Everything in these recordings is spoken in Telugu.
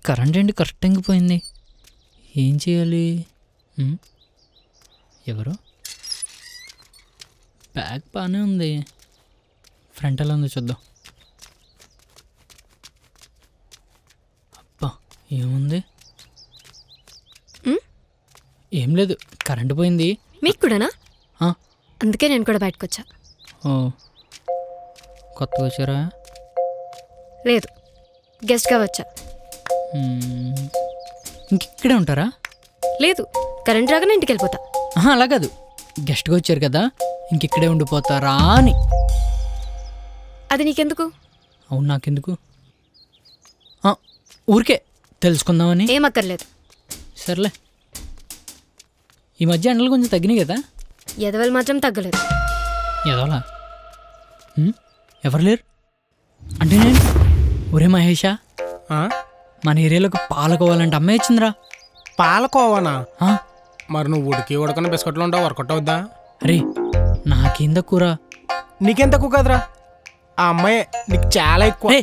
ఈ కరెంట్ ఏంటి కరెక్ట్ పోయింది. ఏం చేయాలి? ఎవరు? బ్యాగ్ బాగానే ఉంది. ఫ్రంట్ ఎలా ఉందో చూద్దాం. అబ్బా ఏముంది? ఏం లేదు కరెంట్ పోయింది. మీకు కూడానా? అందుకే నేను కూడా బయటకు వచ్చా. ఓ. కొత్తగా వచ్చారా? లేదు. గెస్ట్గా వచ్చా. మ్మ్. ఇంక ఇక్కడే ఉంటారా? లేదు కరెంట్ రాగానే ఇంటికి వెళ్ళిపోతా. అలా కాదు. గెస్ట్గా వచ్చారు కదా ఇంక ఇక్కడే ఉండిపోతారా అని. అది నీకెందుకు? అవును నాకెందుకు? ఆ, ఊరికే తెలుసుకుందామని. ఏం అక్కర్లేదు. సర్లే. ఈ మధ్య ఎండలు కొంచెం తగ్గినాయి కదా. ఎదవలు మాత్రం తగ్గలేదు. ఎదవలా ఎవరు లేరు? అంటే నేను? ఒరే మహేషా? ఆ? మన ఏరియాలోకి పాలకోవాలంటే అమ్మాయి వచ్చిందిరా పాలకోవానా? మరి నువ్వు ఉడికి ఉడకని బిస్కెట్లు ఉంటావు వర్కౌట్ అవుద్దా? అరే నాకేంద కూర నీకేం తక్కువ కదరా? ఆ అమ్మాయి నీకు చాలా ఎక్కువ.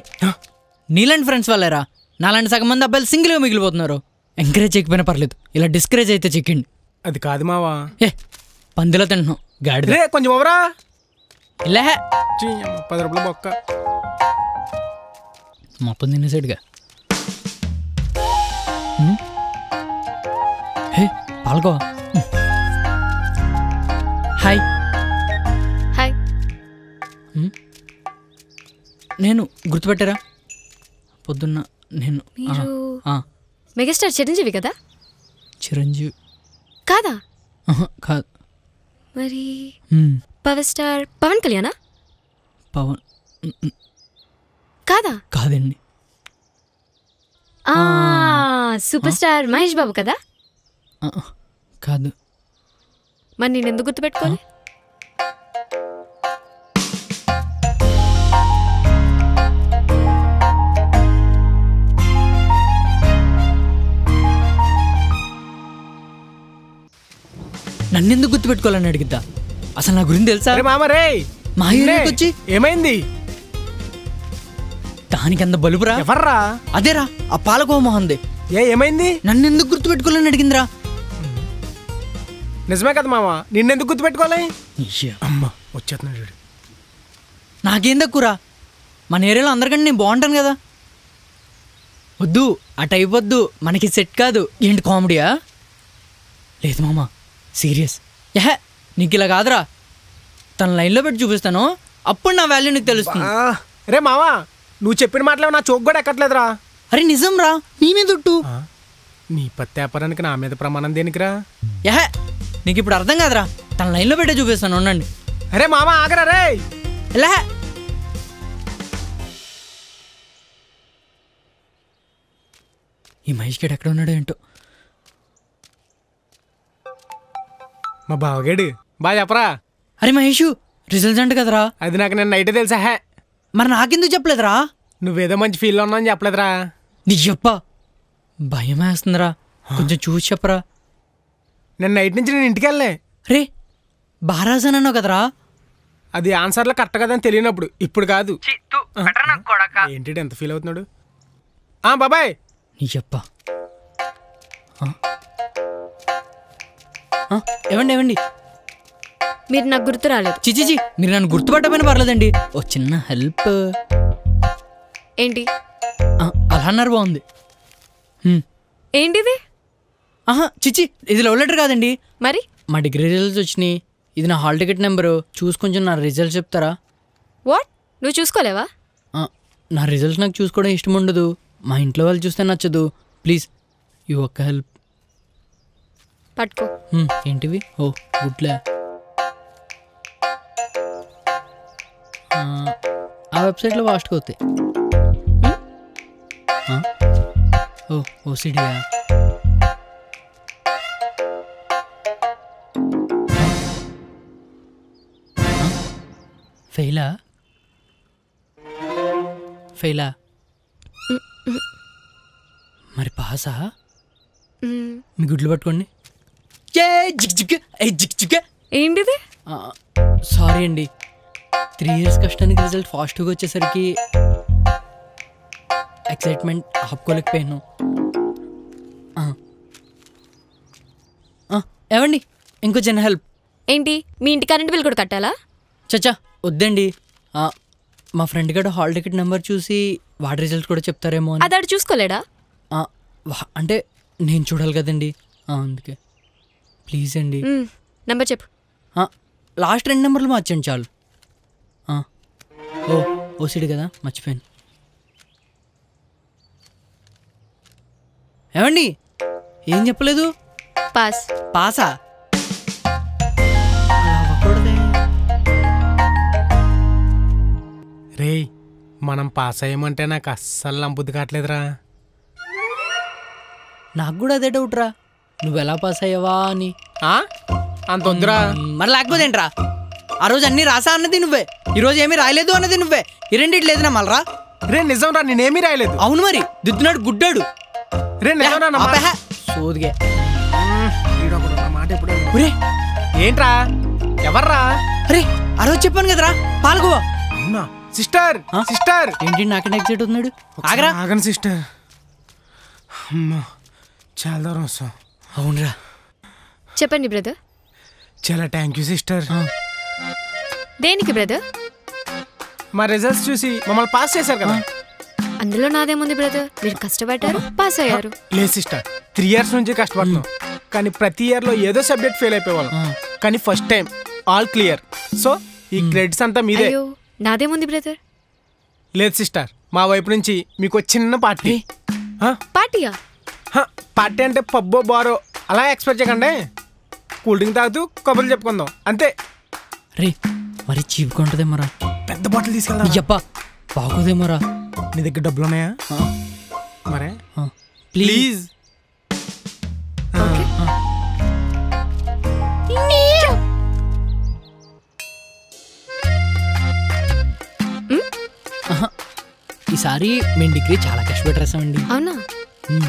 నీలాంటి ఫ్రెండ్స్ వాళ్ళేరా? నాలాంటి సగం మంది అబ్బాయిలు సింగిల్గా మిగిలిపోతున్నారు. ఎంకరేజ్ చేయకపోయినా పర్లేదు. ఇలా డిస్కరేజ్ అయితే చెక్కండి. అది కాదు మావా. ఏ పందిలో తింటున్నాం. గాడిద. రే కొంచెం ఓవరా ఇలా అమ్మ, పది రూపాయల బొక్క. మొత్తం తినేసాడుగా. ఉమ్. హాయ్. హాయ్. నేను గుర్తుపెట్టారా? పొద్దున్న నేను ఆ, మీరు ఆ, మెగాస్టార్ చిరంజీవి కదా? చిరంజీవి. కాదా? ఆహా, కాదు. మరి ఉమ్, పవర్ స్టార్ పవన్ కళ్యాణా? పవన్ ఉమ్, ఉమ్, కాదా? కాదండి. ఆ సూపర్ స్టార్ మహేష్ బాబు కదా? ఆ, ఆ, కాదు. మరి నేను ఎందుకు గుర్తుపెట్టుకోవాలి? నన్నెందుకు గుర్తుపెట్టుకోవాలని అడిగిద్దా? అసలు నా గురించి తెలుసా? అరే మామ రే మా. ఏరియాకి వచ్చి? ఏమైంది? దానికి అంత బలుపురా? ఎవర్రా? అదేరా ఆ పాలకోవ మొహంది. ఏ ఏమైంది? నన్నెందుకు గుర్తుపెట్టుకోవాలని అడిగిందిరా? నిజమే కదా మామ? నిన్నెందుకు గుర్తుపెట్టుకోవాలి. అమ్మ వచ్చేస్తున్నాడు వీడు. నాకేం తక్కువరా? మన ఏరియాలో అందరికంటే నేను బాగుంటాను కదా. వద్దు అటు అయిపోద్దు మనకి సెట్ కాదు. ఏంటి కామెడీయా? లేదు మామ సీరియస్. యహ నీకు ఇలా కాదురా. తన లైన్లో పెట్టి చూపిస్తాను. అప్పుడు నా వాల్యూ నీకు తెలుస్తుంది. ఆ, రే మావా నువ్వు చెప్పిన మాటలు నా చోక్ కూడా ఎక్కట్లేదురా. అరే నిజం రా నీ మీద ఆ, నీ పత్తి వ్యాపారానికి నా మీద ప్రమాణం దేనికిరా? యహ నీకు ఇప్పుడు అర్థం కాదురా. తన లైన్లో పెట్టే చూపిస్తాను ఉండండి. అరే మామ ఆగరా రే. ఎలా ఈ మహేష్ గడ్ ఎక్కడ ఉన్నాడు ఏంటో. మా బావగాడు. బాగా చెప్పరా. అరే మహేషు రిజల్ట్స్ అంట కదరా. అది నాకు నేను నైటే తెలుసా హే. మరి నాకెందుకు చెప్పలేదురా? నువ్వేదో మంచి ఫీల్లో ఉన్నావు అని చెప్పలేదురా. నీ చెప్ప భయం వేస్తుందిరా కొంచెం చూసి చెప్పరా. నేను నైట్ నుంచి నేను ఇంటికి వెళ్ళే రే బారాజన్ అన్నావు కదరా? అది ఆన్సర్లో కరెక్ట్ కదా అని తెలియనప్పుడు ఇప్పుడు కాదు. ఏంటి ఎంత ఫీల్ అవుతున్నాడు? ఆ బాబాయ్! నీ చెప్ప ఏమండి ఏమండి మీరు నాకు గుర్తు రాలేదు. చిచిచి మీరు నన్ను గుర్తుపట్టకపోయినా పర్లేదండి. ఓ చిన్న హెల్ప్ ఏంటి? అలా అన్నారు బాగుంది. ఏంటిది? ఆహా చిచి ఇది లవ్ లెటర్ కాదండి. మరి? మా డిగ్రీ రిజల్ట్స్ వచ్చినాయి. ఇది నా హాల్ టికెట్ నెంబరు చూసి కొంచెం నా రిజల్ట్స్ చెప్తారా? వాట్ నువ్వు చూసుకోలేవా? నా రిజల్ట్స్ నాకు చూసుకోవడం ఇష్టం ఉండదు. మా ఇంట్లో వాళ్ళు చూస్తే నచ్చదు. ప్లీజ్ ఈ ఒక్క హెల్ప్ పట్టుకో. ఏంటివి? ఓ గుడ్లే. ఆ, వెబ్సైట్లో ఫాస్ట్గా అవుతాయి? ఓ ఓసిడియా ఫెయిలా? ఫెయిలా? మరి పాసా? మీ గుడ్లు పట్టుకోండి. ఏంటిది? సారీ అండి. త్రీ ఇయర్స్ కష్టానికి రిజల్ట్ ఫాస్ట్గా వచ్చేసరికి ఎక్సైట్మెంట్ ఆపుకోలేకపోయాను. ఏమండి ఇంకో చిన్న హెల్ప్. ఏంటి? మీ ఇంటి కరెంట్ బిల్ కూడా కట్టాలా? చచ్చా. వద్దండి. మా ఫ్రెండ్ గడ హాల్ టికెట్ నెంబర్ చూసి వాడి రిజల్ట్ కూడా చెప్తారేమో అది చూసుకోలేడా? అంటే నేను చూడాలి కదండి. అందుకే. ప్లీజ్ అండి. నంబర్ చెప్పు. లాస్ట్ రెండు నెంబర్లు మార్చండి చాలు. ఓ ఓసిడి కదా మర్చిపోయాను. ఏమండి? ఏం చెప్పలేదు? పాస్. పాసా? రేయ్ మనం పాస్ అయ్యమంటే నాకు అస్సలు నంబుద్ది కావట్లేదురా నాకు కూడా అదే డౌట్ రా. నువ్వు ఎలా పాస్ అయ్యావా అని. ఆ? అంత వద్దురా. మరి లేకపోతే ఏంట్రా? ఆ రోజు అన్ని రాసా అన్నది నువ్వే. ఈ రోజు ఏమీ రాయలేదు అన్నది నువ్వే. ఈ రెండిటి లేదునా మళ్ళరా రే నిజం రా నేనేమీ రాయలేదు. అవును మరి. దిద్దునాడు గుడ్డాడు. రే నిజం రా. సోదిగే. మాట ఎప్పుడూ ఏంట్రా? ఎవర్రా? అరే ఆ రోజు చెప్పాను కదరా పాల్గొవా అవునా? సిస్టర్ ఆ? సిస్టర్. ఏంటి నాకన్నా ఎగ్జైట్ అవుతున్నాడు ఆగరా. ఆగను సిస్టర్. అమ్మా చాలా దూరం వస్తాం. అవునరా. చెప్పండి బ్రదర్. చాలా థ్యాంక్ యూ సిస్టర్. దేనికి బ్రదర్? మా రిజల్ట్స్ చూసి మమ్మల్ని పాస్ చేశారు కదా. అందులో నాదేముంది బ్రదర్? మీరు కష్టపడ్డారు పాస్ అయ్యారు. లేదు సిస్టర్. త్రీ ఇయర్స్ నుంచి కష్టపడుతున్నాం. కానీ ప్రతి ఇయర్లో ఏదో సబ్జెక్ట్ ఫెయిల్ అయిపోయేవాళ్ళం. కానీ first time all clear so ఈ క్రెడిట్స్ అంతా మీదే. నాదేముంది బ్రదర్ లేదు సిస్టర్ మా వైపు నుంచి మీకు చిన్న పార్టీ. ఆ? పార్టీయా? పార్టీ అంటే పబ్బో బారో అలా ఎక్స్పెక్ట్ చేయకండి. కూల్ డ్రింక్ తాగుతూ కబుర్లు చెప్పుకుందాం. అంతే. రే మరి చీప్గా ఉంటుందేమరా పెద్ద బాటిల్ తీసుకెళ్దాం అయ్యప్ప బాగోదేమరా నీ దగ్గర డబ్బులు ఉన్నాయా? ఆ, మరే. ప్లీజ్. ఈసారి మేము డిగ్రీ చాలా కష్టపడి రాసామండి అవునా? ఉమ్.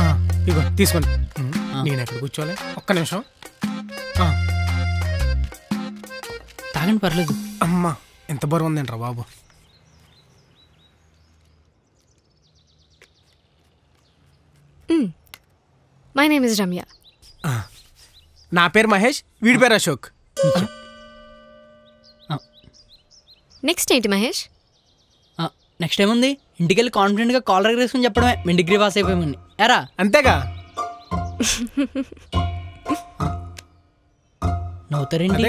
ఆ, ఇగో తీసుకోండి. ఉమ్, నేను ఎక్కడ కూర్చోవాలి. ఒక్క నిమిషం. ఆ, తాగండి పర్లేదు. అమ్మా ఎంత బరువు ఉందేంట్రా బాబు మై నేమ్ ఇస్ రమ్య ఆ, నా పేరు మహేష్ వీడి పేరు అశోక్. నెక్స్ట్ ఏంటి మహేష్? నెక్స్ట్ ఏముంది? ఇంటికి వెళ్ళి కాన్ఫిడెంట్గా కాలర్ ఎగరేసుకుని చెప్పడమే. మేము డిగ్రీ పాస్ అయిపోయామని ఎరా. అంతేగా?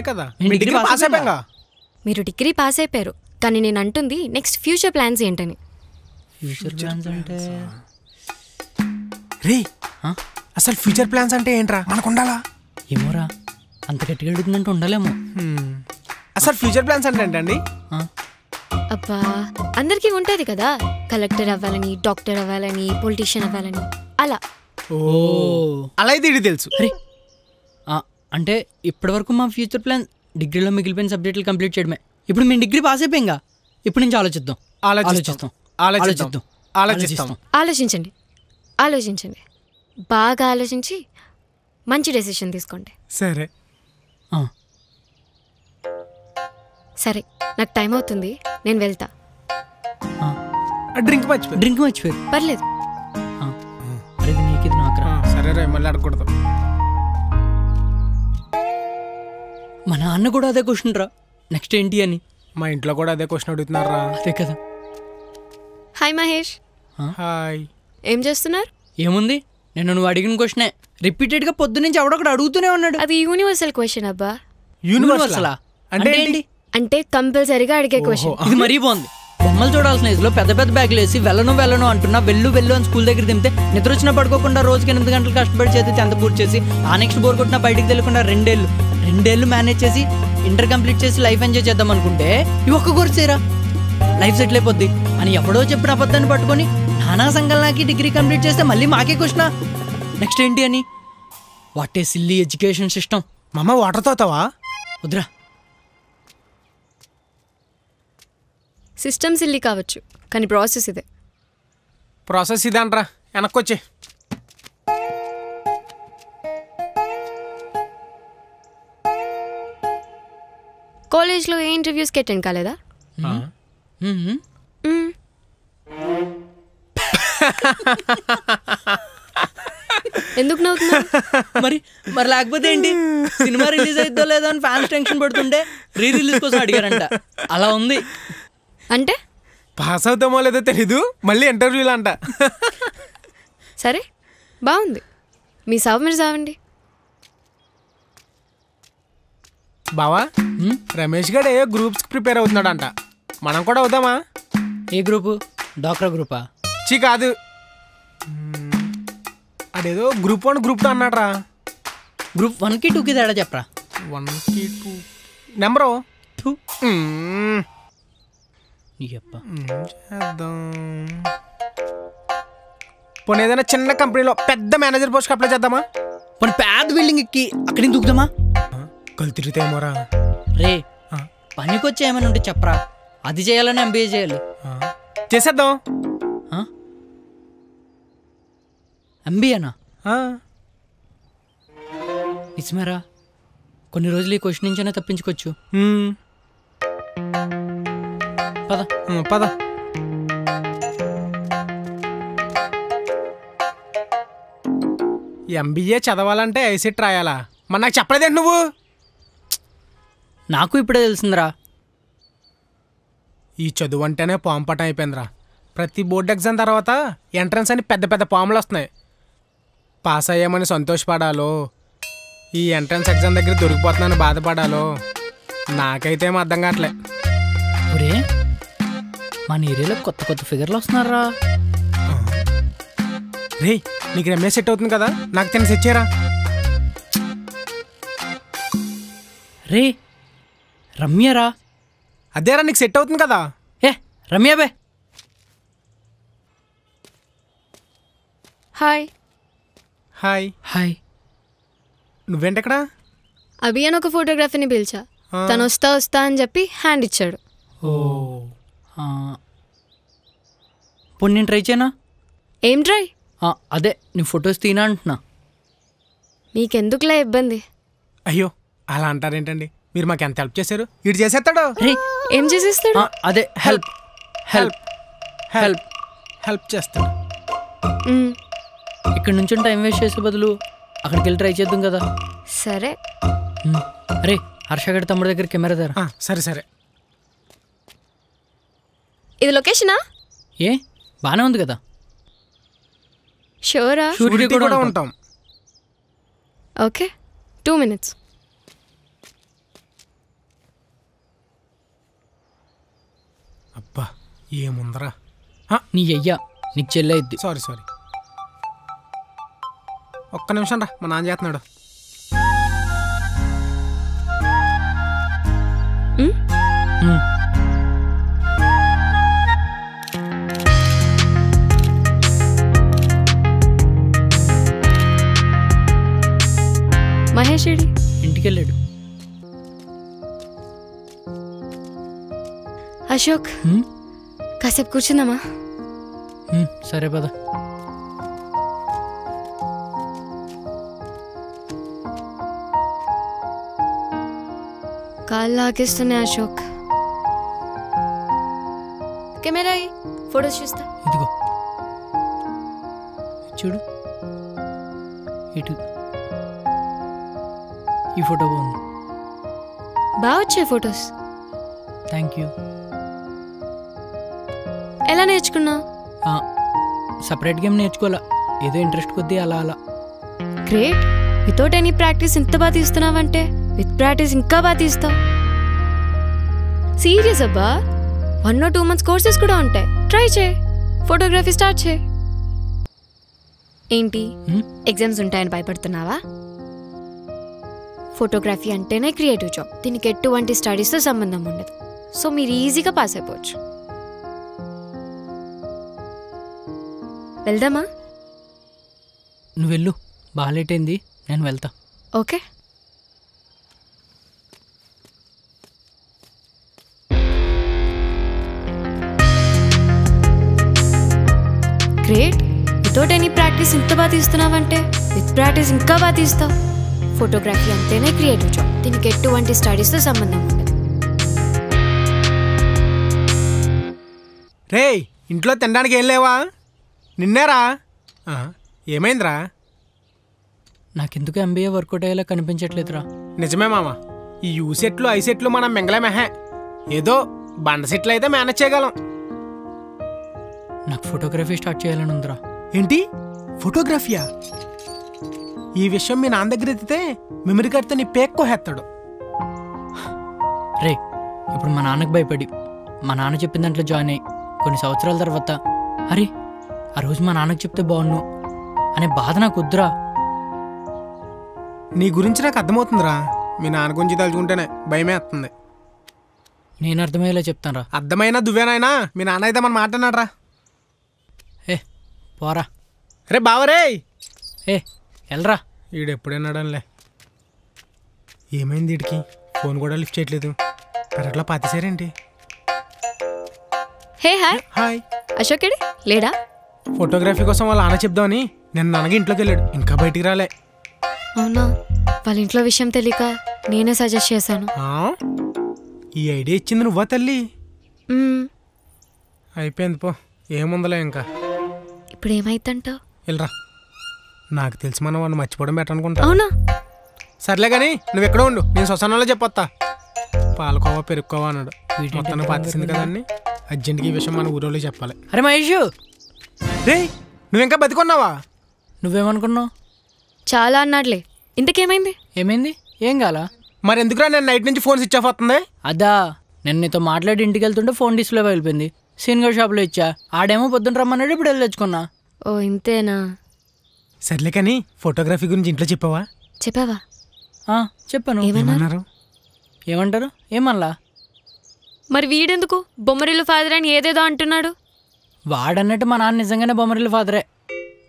కదా. మీ డిగ్రీ పాస్ అయిపోయాగా మీరు డిగ్రీ పాస్ అయిపోయారు. కానీ నేను అంటుంది నెక్స్ట్ ఫ్యూచర్ ప్లాన్స్ ఏంటని. ఫ్యూచర్ ప్లాన్స్ అంటే? రే? అసలు ఫ్యూచర్ ప్లాన్స్ అంటే ఏంట్రా? మనకు ఉండాలా ఏమోరా. అంత గట్టిగా అడుగుతుందంటే ఉండాలేమో. అసలు ఫ్యూచర్ ప్లాన్స్ అంటే ఏంటండి? అబ్బా అందరికీ ఉంటుంది కదా. కలెక్టర్ అవ్వాలని డాక్టర్ అవ్వాలని పొలిటీషియన్ అవ్వాలని. అలా. ఓ. అలా అయితే ఇది తెలుసు. అరే. ఆ, అంటే ఇప్పటివరకు మా ఫ్యూచర్ ప్లాన్ డిగ్రీలో మిగిలిపోయిన సబ్జెక్టులు కంప్లీట్ చేయడమే. ఇప్పుడు మేము డిగ్రీ పాస్ అయిపోయింగా. ఇప్పుడు నుంచి ఆలోచిద్దాం. ఆలోచిస్తాం. ఆలోచిస్తాం. ఆలోచిస్తాం. ఆలోచించండి. ఆలోచించండి. బాగా ఆలోచించి మంచి డెసిషన్ తీసుకోండి. సరే. సరే నాకు టైం అవుతుంది నేను వెళ్తా. ఆ. డ్రింక్ మర్చిపోయి డ్రింక్ మర్చిపోయారు. పర్లేదు. అరే నీకు ఇది సరే రే మళ్ళీ అడగకూడదు. మా నాన్న కూడా అదే క్వశ్చన్ రా. నెక్స్ట్ ఏంటి అని. మా ఇంట్లో కూడా అదే క్వశ్చన్ అడుగుతున్నారా? అదే కదా. హాయ్ మహేష్. హాయ్ ఏం చేస్తున్నారు? ఏముంది? నేను నువ్వు అడిగిన క్వశ్చనే రిపీటెడ్గా పొద్దు నుంచి ఎవడొకడు అడుగుతూనే ఉన్నాడు. అది యూనివర్సల్ క్వశ్చన్ అబ్బా. యూనివర్సల్ అంటే ఏంటి? అంటే కంపల్సరీగా అడిగే క్వశ్చన్ ఇది మరీ బాగుంది. బొమ్మలు చూడాల్సిన ఏజ్లో పెద్ద పెద్ద బ్యాగులు వేసి వెళ్ళను వెళ్ళను అంటున్నా వెళ్ళు వెళ్ళు అని స్కూల్ దగ్గర దింపితే నిద్ర వచ్చినా పడుకోకుండా రోజుకి ఎనిమిది గంటలు కష్టపడి చేసి టెన్త్ పూర్తి చేసి ఆ నెక్స్ట్ బోర్ కొట్టినా బయటికి తెలియకుండా రెండేళ్ళు రెండేళ్ళు మేనేజ్ చేసి ఇంటర్ కంప్లీట్ చేసి లైఫ్ ఎంజాయ్ చేద్దాం అనుకుంటే ఇవి ఒక్క కోర్స్ చేయరా? లైఫ్ సెటిల్ అయిపోద్ది అని ఎవడో చెప్పిన అబద్ధాన్ని పట్టుకొని నానా సంఘాలకి డిగ్రీ కంప్లీట్ చేస్తే మళ్ళీ మాకే క్వశ్చన్? నెక్స్ట్ ఏంటి అని? What a silly education system. మమ్మ వాటర్ తాగుతావా? వద్దురా. సిస్టమ్స్ ఇల్లి కావచ్చు కానీ ప్రాసెస్ ఇదే. ప్రాసెస్ ఇదంట్రా? వెనక్కొచ్చే. కాలేజ్లో ఏ ఇంటర్వ్యూస్కి అటెండ్ కాలేదా. ఎందుకు నవ్వుతున్నావు? మరి మరి లేకపోతే ఏంటి? సినిమా రిలీజ్ అయిద్దో లేదో అని ఫ్యాన్స్ టెన్షన్ పడుతుంటే రీ రిలీజ్ కోసం అడిగారంట. అలా ఉంది. అంటే? పాస్ అవుతామో లేదో తెలీదు. మళ్ళీ ఇంటర్వ్యూలు అంట. సరే బాగుంది. మీ సావు మీరు సావండి. బావా? రమేష్ గడే గ్రూప్స్కి ప్రిపేర్ అవుతున్నాడంట. మనం కూడా అవుదామా? ఏ గ్రూపు డాక్రా గ్రూపా చీ కాదు. అదేదో గ్రూప్ వన్ గ్రూప్ టూ అన్నాడ్రా. గ్రూప్ వన్కి టూకి తేడా చెప్పరా? వన్కి టూ నెంబరు టూ. యప్ప చేద్దాం పోనీ ఏదైనా చిన్న కంపెనీలో పెద్ద మేనేజర్ పోస్ట్కి అప్లై చేద్దామా? మన పెద్ద బిల్డింగ్ ఎక్కి అక్కడికి దూకుదామా? కలు తిరుగుతాయేమోరా రే. ఆ, పనికొచ్చి ఏమైనా ఉంటే చెప్పరా. అది చేయాలని ఎంబీఏ చేయాలి. చేసేద్దాం. ఎంబీఏనా. నిజమేరా. కొన్ని రోజులు ఈ క్వశ్చన్ నుంచైనా తప్పించుకోవచ్చు. పద. పద. ఎంబీఏ చదవాలంటే ఐసెట్ రాయాలా? మరి నాకు చెప్పలేదేంటి నువ్వు? నాకు ఇప్పుడే తెలిసిందిరా. ఈ చదువు అంటేనే పాంపటం అయిపోయిందిరా. ప్రతి బోర్డు ఎగ్జామ్ తర్వాత ఎంట్రన్స్ అని పెద్ద పెద్ద పాములు వస్తున్నాయి. పాస్ అయ్యామని సంతోషపడాలో ఈ ఎంట్రన్స్ ఎగ్జామ్ దగ్గర దొరికిపోతున్నానని బాధపడాలో నాకైతే ఏం అర్థం కావట్లే. ఒరే మన ఏరియాలో కొత్త కొత్త ఫిగర్లు వస్తున్నారా రే నీకు రమ్య సెట్ అవుతుంది కదా? నాకు తిన సెట్ చేయరా? రే రమ్యరా? అదేరా నీకు సెట్ అవుతుంది కదా? ఏ రమ్య బే. హాయ్. హాయ్. హాయ్. నువ్వేంటెక్కడా? అభి అని ఒక ఫోటోగ్రఫీని పిలిచా. తను వస్తా వస్తా అని చెప్పి హ్యాండ్ ఇచ్చాడు. ఓ. ఆ. పోనీ నేను ట్రై చేయనా? ఏం ట్రై? ఆ, అదే నీ ఫొటోస్ తీనా అంటున్నా. మీకెందుకులా ఇబ్బంది? అయ్యో అలా అంటారేంటండి? మీరు మాకు ఎంత హెల్ప్ చేశారు? ఇటు చేసేస్తాడు. ఏం చేసేస్తాడు? ఆ, అదే హెల్ప్ హెల్ప్ హెల్ప్ హెల్ప్ చేస్తాడు. ఇక్కడ నుంచి టైం వేస్ట్ చేసే బదులు అక్కడికి వెళ్ళి ట్రై చేద్దాం కదా. సరే. ఉమ్. రే హర్షగడ్ తమ్ముడి దగ్గర కెమెరా దగ్గర ఆ, సరే సరే. ఇది లొకేషనా ఏ? బాగానే ఉంది కదా. షోరా షూరిటీ కూడా ఉంటాం. ఓకే. టూ మినిట్స్ అబ్బా ఏముందరా నీ అయ్యా నీకు చెల్లయిద్ది సారీ సారీ ఒక్క నిమిషం రా మా నాన్న చేస్తున్నాడు. మహేష్ ఏడి ఇంటికి వెళ్ళాడు అశోక్ ఉమ్, కాసేపు కూర్చుందామా ఉమ్, సరే పద కాళ్ళు లాగేస్తున్నాయి అశోక్ కెమెరా అయ్యి ఫొటోస్ చూస్తా ఇదిగో చూడు ఇటు ఈ ఫోటో బాగుంది. బాగా వచ్చాయి ఫొటోస్. థ్యాంక్ యూ ఎలా నేర్చుకున్నావు? సపరేట్ గేమ్ నేర్చుకోవాలా? ఏదో ఇంట్రెస్ట్ కొద్దీ అలా అలా. గ్రేట్ వితౌట్ ఎనీ ప్రాక్టీస్ ఇంత బాగా తీస్తున్నావంటే విత్ ప్రాక్టీస్ ఇంకా బాగా తీస్తావు. సీరియస్ అబ్బా? One or two months courses కూడా ఉంటాయి. ట్రై చేయి. ఫోటోగ్రఫీ స్టార్ట్ చేయి. ఏంటి ఎగ్జామ్స్ ఉంటాయని భయపడుతున్నావా? ఫోటోగ్రఫీ అంటేనే క్రియేటివ్ జాబ్. దీనికి ఎటువంటి స్టడీస్తో సంబంధం ఉండదు. సో మీరు ఈజీగా పాస్ అయిపోవచ్చు. వెళ్దామా? నువ్వు వెళ్ళు. బాగా లేట్ అయింది. నేను వెళ్తా. Okay. Great. Without any practice ఇంత బాగా తీస్తున్నావంటే? విత్ ప్రాక్టీస్ ఇంకా బాగా తీస్తావు. ఫోటోగ్రఫీ అంటేనే క్రియేటివ్ జాబ్. దీనికి ఎటువంటి స్టడీస్తో సంబంధం ఉండదు. రేయ్ ఇంట్లో తినడానికి ఏం లేవా? నిన్నేరా? ఆ, ఏమైందిరా? నాకెందుకు ఎంబీఏ వర్కౌట్ అయ్యేలా కనిపించట్లేదురా. నిజమే మామ. ఈ యూ సెట్లు ఐ సెట్లు మనం మింగలే మెహే. ఏదో బండ సెట్లు అయితే మేనేజ్ చేయగలం. నాకు ఫోటోగ్రఫీ స్టార్ట్ చేయాలని ఉందిరా. ఏంటి? ఫోటోగ్రఫీయా? ఈ విషయం మీ నాన్న దగ్గర ఎత్తితే మెమరీ కార్డ్తో నీ పేక్కోహేస్తాడు రే ఇప్పుడు మా నాన్నకు భయపడి. మా నాన్న చెప్పిన దాంట్లో జాయిన్ అయ్యి కొన్ని సంవత్సరాల తర్వాత అరే ఆ రోజు మా నాన్నకు చెప్తే బాగున్ను అనే బాధ నాకు వద్దురా. నీ గురించి నాకు అర్థమవుతుందిరా. మీ నాన్న గురించి తలుచుకుంటేనే భయమే వస్తుంది. నేను అర్థమయ్యేలా చెప్తానురా. అర్థమైనా దువ్వేనాయనా? మీ నాన్న అయితే మన మాట్లాడినాడ్రా ఏ పోరా. రే బావరే! ఏ వెళ్ళరా ఈడు ఎప్పుడైనాడనిలే ఏమైంది వీడికి ఫోన్ కూడా లిఫ్ట్ చేయట్లేదు. పెరట్లో పాతేశారేంటి? Hey hi. హాయ్. అశోకేడి లేడా? ఫోటోగ్రఫీ కోసం వాళ్ళ నాన్న చెప్దామని నేను నాన్నకి ఇంట్లోకి వెళ్ళాడు. ఇంకా బయటికి రాలే. అవునా? వాళ్ళ ఇంట్లో విషయం తెలియక నేనే సజెస్ట్ చేశాను. ఆ? ఈ ఐడియా ఇచ్చింది నువ్వా తల్లి? అయిపోయింది పో. ఏముందలే ఇంకా. ఇప్పుడు ఏమైందంటావు వెళ్ళరా. నాకు తెలిసి మనం వాడిని మర్చిపోవడం బెటర్ అనుకుంటా. అవునా? సర్లే కానీ నువ్వు ఎక్కడ ఉండు. నేను శ్మశానంలో చెప్పొత్తా. పాలకోవా పెరుక్కోవా అన్నాడు. మొత్తాన్ని పాతేసింది కదండి. అర్జెంట్గా ఈ విషయం మన ఊరోళ్ళు చెప్పాలి. అరే మహేషు! రే నువ్వు ఇంకా బతికొన్నావా? నువ్వేమనుకున్నావు? చాలా అన్నాడులే. ఇంతకేమైంది? ఏమైంది? ఏం కాలా? మరి ఎందుకురా నేను నైట్ నుంచి ఫోన్ స్విచ్ ఆఫ్ అవుతుంది అదా నేను నీతో మాట్లాడి ఇంటికి వెళ్తుంటే ఫోన్ డిస్ప్లే వెళ్ళిపోయింది సీనియర్ షాప్లో ఇచ్చా. ఆడేమో పొద్దున రమ్మన్నాడు ఇప్పుడు వెళ్ళి తెచ్చుకున్నా. ఓ ఇంతేనా? సర్లే కానీ ఫోటోగ్రఫీ గురించి ఇంట్లో చెప్పావా? చెప్పావా? ఆ, చెప్పాను. ఏమన్నారు? ఏమంటారు? ఏమల్లా మరి వీడెందుకు? బొమ్మరిల్లు ఫాదర్ అని ఏదేదో అంటున్నాడు. వాడన్నట్టు మా నాన్న నిజంగానే బొమ్మరిల్లు ఫాదరే.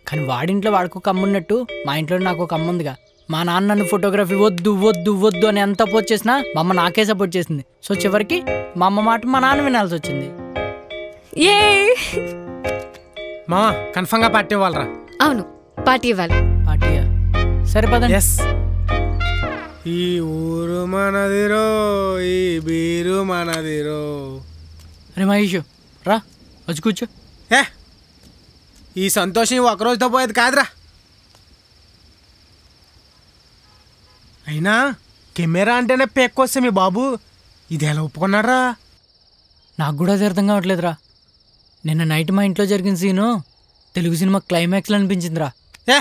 కానీ వాడింట్లో వాడికి ఉన్నట్టు మా ఇంట్లో నాకు ఒక అమ్మ ఉందిగా. మా నాన్న నన్ను ఫోటోగ్రఫీ వద్దు వద్దు వద్దు అని ఎంత సపోర్ట్ చేసినా మా అమ్మ నాకే సపోర్ట్ చేసింది. సో చివరికి మా అమ్మ మాట మా నాన్న వినాల్సి వచ్చింది. ఏ మామా కన్ఫామ్గా పార్టీ ఇవ్వాలరా. అవును. పార్టీ ఇవ్వాలి పార్టీయా సరే పదండి. ఎస్ ఈ ఊరు మనదిరో ఈ బీరు మనదిరో. అరే మహేష్ రా వచ్చి కూర్చో. ఏ ఈ సంతోషం ఒక రోజుతో పోయేది కాదురా. అయినా కెమెరా అంటేనే పేక్కొస్తే మీ బాబు ఇది ఎలా ఒప్పుకున్నారా నాకు కూడా అది అర్థం కావట్లేదురా. నిన్న నైట్ మా ఇంట్లో జరిగిన సీను తెలుగు సినిమా క్లైమాక్స్లో అనిపించిందిరా. ఏ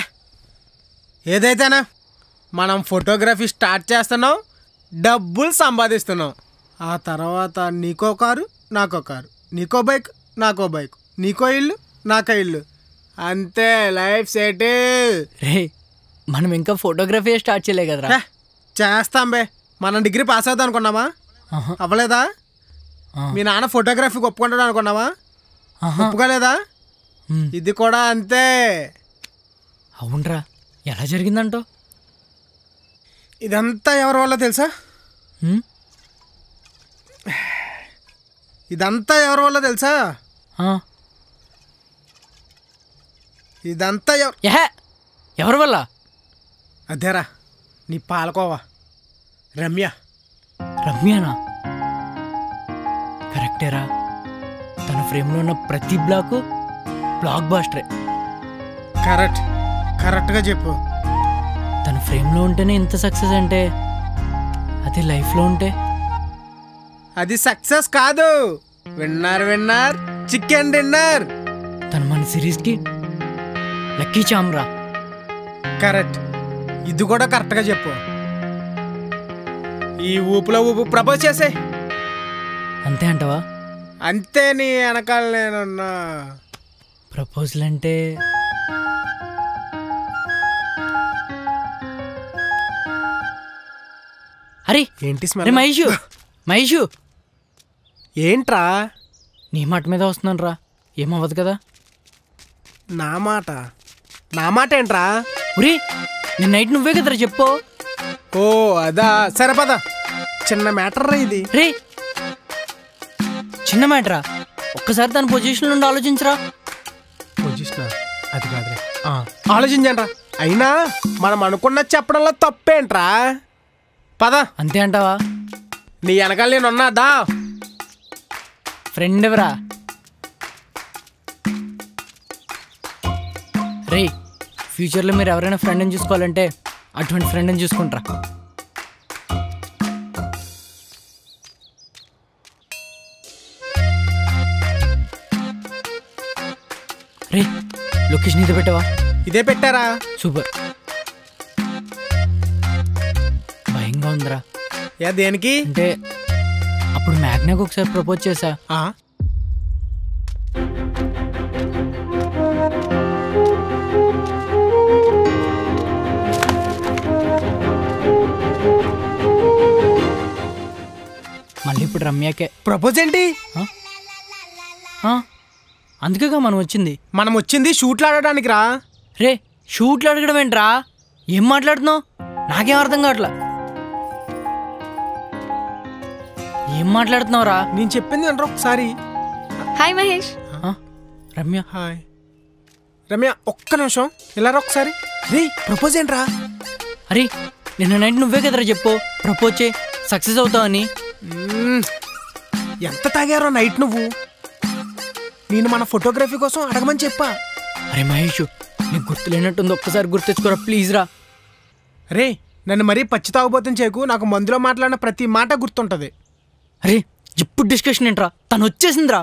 ఏదైతేనా? మనం ఫోటోగ్రఫీ స్టార్ట్ చేస్తున్నాం డబ్బులు సంపాదిస్తున్నాం. ఆ తర్వాత నీకో కారు నాకో కారు. నీకో బైక్ నాకో బైక్. నీకో ఇల్లు నాకో ఇల్లు. అంతే లైఫ్ సెటిల్. రే మనం ఇంకా ఫోటోగ్రఫీ స్టార్ట్ చేయలే కదరా? చేస్తాం బే. మనం డిగ్రీ పాస్ అవుతాం అనుకున్నామా? అవ్వలేదా? మీ నాన్న ఫోటోగ్రఫీకి ఒప్పుకుంటాడు అనుకున్నావా. ఒప్పుకోలేదా? ఇది కూడా అంతే. అవునరా ఎలా జరిగిందంటో? ఇదంతా ఎవరి వల్ల తెలుసా? ఇదంతా ఎవరి వల్ల తెలుసా? ఇదంతా ఎవరి వల్ల? అదేరా నీ పాలకోవా. రమ్య. రమ్యనా? కరెక్టేరా. తన ఫ్రేమ్లో ఉన్న ప్రతి బ్లాక్ బ్లాక్ బాస్టరే కరెక్ట్. కరెక్ట్గా చెప్పు. తన ఫ్రేమ్లో ఉంటేనే ఇంత సక్సెస్ అంటే? అదే లైఫ్లో ఉంటే? అది సక్సెస్ కాదు. Winner winner. Chicken dinner. తను మన సిరీస్కి లక్కీ చామ్రా. కరెక్ట్. ఇది కూడా కరెక్ట్గా చెప్పు. ఈ ఊపులో ఊపు ప్రపోజ్ చేసే అంతే అంటవా? అంతే నీ వెనకాల నేనున్నా. ప్రపోజల్ అంటే అరే ఏంటి మహేషు మహేషు. ఏంట్రా? నీ మాట మీద వస్తున్నాను రా. ఏమవ్వదు కదా? నా మాట? నా మాట ఏంట్రా? ఉరి నిన్న నైట్ నువ్వే కదరా చెప్పు. ఓ అదా. సరే పద. చిన్న మ్యాటర్ రా ఇది. రే చిన్న మ్యాటరా? ఒక్కసారి తన పొజిషన్ నుండి ఆలోచించరా. పొజిషన్ అది కాదులే. ఆ, ఆలోచించండి అయినా మనం అనుకున్నది చెప్పడంలో తప్పేంట్రా? పద. అంతే అంటావా? నీ వెనకాల నేను ఉన్నా దా. ఫ్రెండ్ ఎవరా? రే ఫ్యూచర్లో మీరు ఎవరైనా ఫ్రెండ్ని చూసుకోవాలంటే అటువంటి ఫ్రెండ్ని చూసుకుంటారా. రే లొకేషన్ ఇది పెట్టవా? ఇదే పెట్టారా? సూపర్. ఉందిరా. యా దేనికి? అంటే అప్పుడు మ్యాగ్నాకు ఒకసారి ప్రపోజ్ చేశా. ఆ, మళ్ళీ ఇప్పుడు రమ్యాకే. ప్రపోజ్ ఏంటి? ఆ? అందుకేగా మనం వచ్చింది. మనం వచ్చింది షూట్లు ఆడడానికి రా రే షూట్లు అడగడం ఏంట్రా? ఏం మాట్లాడుతున్నావు? నాకేం అర్థం కావట్లా. ఏం మాట్లాడుతున్నావురా? నేను చెప్పింది వినరా ఒకసారి? హాయ్ మహేష్. ఆ? రమ్య. హాయ్. రమ్య ఒక్క నిమిషం. ఇలా రా ఒకసారి? రే ప్రపోజ్ ఏంట్రా అరే నిన్న నైట్ నువ్వే కదరా చెప్పు. ప్రపోజ్ చే సక్సెస్ అవుతావని. మ్మ్. ఎంత తాగారో నైట్ నువ్వు? నేను మన ఫోటోగ్రఫీ కోసం అడగమని చెప్పా. అరే మహేష్ నీకు గుర్తు లేనట్టుంది ఒక్కసారి గుర్తెచ్చుకోరా ప్లీజ్ రా. రే నన్ను మరీ పచ్చి తాగుబోతుని చేకు నాకు మందులో మాట్లాడిన ప్రతి మాట గుర్తుంటది. అరే ఇప్పుడు డిస్కషన్ ఏంట్రా? తను వచ్చేసిందిరా.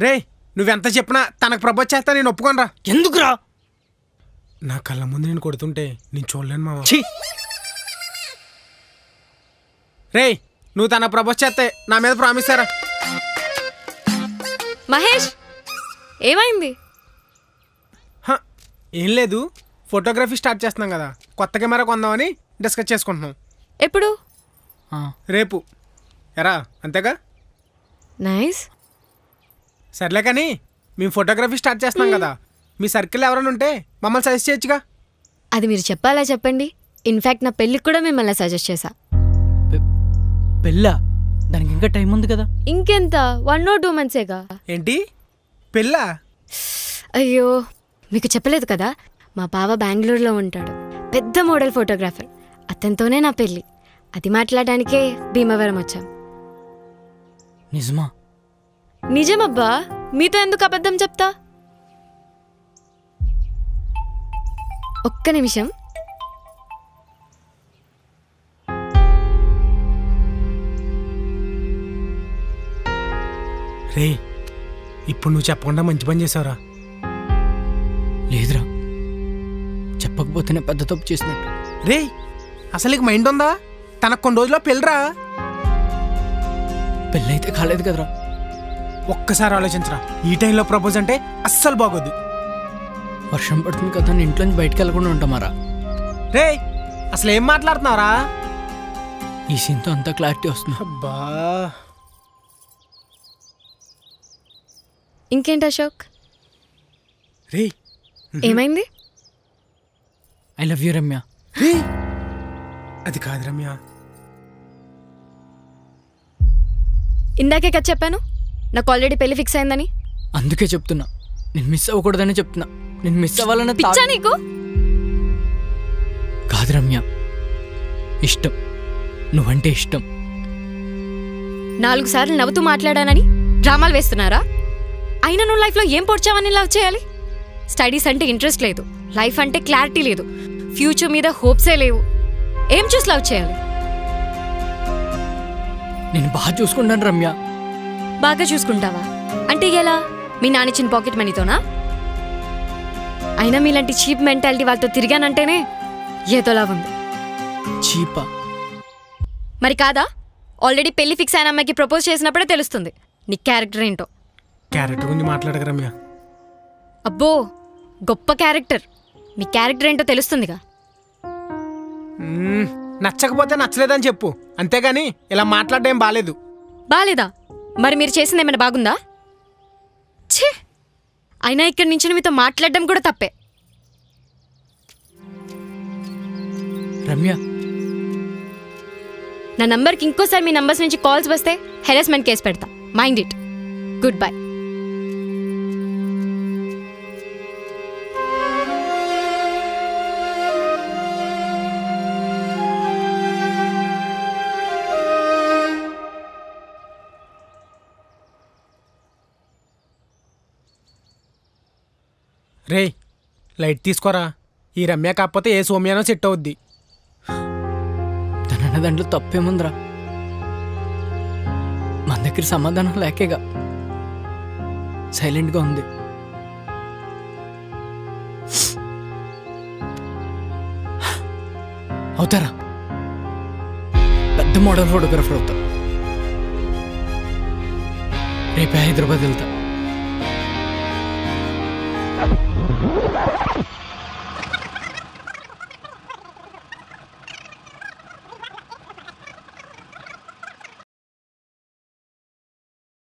రే నువ్వెంత చెప్పినా తనకు ప్రపోజ్ చేస్తా నేను ఒప్పుకోనరా. ఎందుకురా? నా కళ్ళ ముందు నేను కొడుతుంటే నేను చూడలేను మామ రే నువ్వు తన ప్రపోజ్ చేస్తే నా మీద ప్రామిస్తారా మహేష్ ఏమైంది? ఏం లేదు ఫోటోగ్రఫీ స్టార్ట్ చేస్తున్నాం కదా. కొత్త కెమెరా కొందామని డిస్కస్ చేసుకుంటున్నాం. ఎప్పుడు? ఆ, రేపు. ఎరా అంతేగా? నైస్. సర్లే కానీ మేము ఫోటోగ్రఫీ స్టార్ట్ చేస్తున్నాం కదా. మీ సర్కిల్ ఎవరైనా ఉంటే మమ్మల్ని సజెస్ట్ చేయొచ్చుగా. అది మీరు చెప్పాలా చెప్పండి? ఇన్ఫాక్ట్ నా పెళ్ళికి కూడా మిమ్మల్ని సజెస్ట్ చేశా. పెళ్ళా? దానికి ఇంకా టైం ఉంది కదా. ఇంకెంత? వన్ ఓ టూ మంత్సేగా ఏంటి? పెళ్ళా? అయ్యో మీకు చెప్పలేదు కదా? మా బావ బెంగళూరులో ఉంటాడు. పెద్ద మోడల్ ఫోటోగ్రాఫర్. అతనితోనే నా పెళ్ళి. అది మాట్లాడడానికే భీమవరం వచ్చాం. నిజమా? నిజమబ్బా మీతో ఎందుకు అబద్ధం చెప్తా? ఒక్క నిమిషం. రే ఇప్పుడు నువ్వు చెప్పకుండా మంచి పని చేసావురా. లేదురా. చెప్పకపోతేనే పెద్ద తప్పు చేసినట్టు. రే అసలు నీకు మైండ్ ఉందా? తనకు కొన్ని రోజుల్లో పెళ్ళరా. పెళ్ళైతే కాలేదు కదరా. ఒక్కసారి ఆలోచించరా ఈ టైంలో ప్రపోజ్ అంటే అస్సలు బాగోదు. వర్షం పడుతుంది కదా ఇంట్లో నుంచి బయటకు వెళ్ళకుండా ఉంటామారా రే అసలు ఏం మాట్లాడుతున్నావురా? ఈ సీన్తో అంతా క్లారిటీ వస్తుంది. అబ్బా. ఇంకేంటి అశోక్? రే ఏమైంది? I love you Ramya. అది కాదు రమ్య. ఇందాకే కదా చెప్పాను. నాకు ఆల్రెడీ పెళ్ళి ఫిక్స్ అయిందని. అందుకే చెప్తున్నా. నేను మిస్ అవ్వకూడదని చెప్తున్నా. నేను మిస్ అవ్వాలని పిచ్చా నీకు? కాదు రమ్య. ఇష్టం. నువ్వంటే ఇష్టం. నాలుగు సార్లు నవ్వుతూ మాట్లాడానని డ్రామాలు వేస్తున్నారా? అయినా నువ్వు లైఫ్లో ఏం పొడిచావని లవ్ చేయాలి? స్టడీస్ అంటే ఇంట్రెస్ట్ లేదు. లైఫ్ అంటే క్లారిటీ లేదు. ఫ్యూచర్ మీద హోప్సే లేవు. ఏం చూసి లవ్ చేయాలి? నేను బాగా చూసుకుంటాను రమ్య. బాగా చూసుకుంటావా? అంటే ఎలా? మీ నానిచ్చిన పాకెట్ మనీతోనా? అయినా మీలాంటి చీప్ మెంటాలిటీ వాళ్ళతో తిరిగానంటేనే ఏదోలా ఉంది. చీపా. మరి కాదా? ఆల్రెడీ పెళ్ళి ఫిక్స్ అయిన అమ్మాయికి ప్రపోజ్ చేసినప్పుడే తెలుస్తుంది. నీ క్యారెక్టర్ ఏంటో. క్యారెక్టర్ గురించి మాట్లాడక రమ్య. అబ్బో గొప్ప క్యారెక్టర్. మీ క్యారెక్టర్ ఏంటో తెలుస్తుందిగా. నచ్చకపోతే నచ్చలేదని చెప్పు. అంతేగాని ఇలా మాట్లాడడం బాలేదు. బాలేదా? మరి మీరు చేసింది ఏమైనా బాగుందా? ఛే! అయినా ఇక్కడి నుంచి మీతో మాట్లాడడం కూడా తప్పే. రమ్య. నా నంబర్కి ఇంకోసారి మీ నంబర్స్ నుంచి కాల్స్ వస్తే హెరాస్మెంట్ కేసు పెడతా. Mind it. Good bye. Ray light తీసుకోరా. ఈ రమ్య కాకపోతే ఏ సోమ్యానో సెట్ అవుద్ది. దాంట్లో తప్పేముందిరా. మన దగ్గర సమాధానం లేకేగా. సైలెంట్గా ఉంది. అవుతారా? పెద్ద మోడల్ ఫోటోగ్రాఫర్ అవుతా. రేపే హైదరాబాద్ వెళ్తా.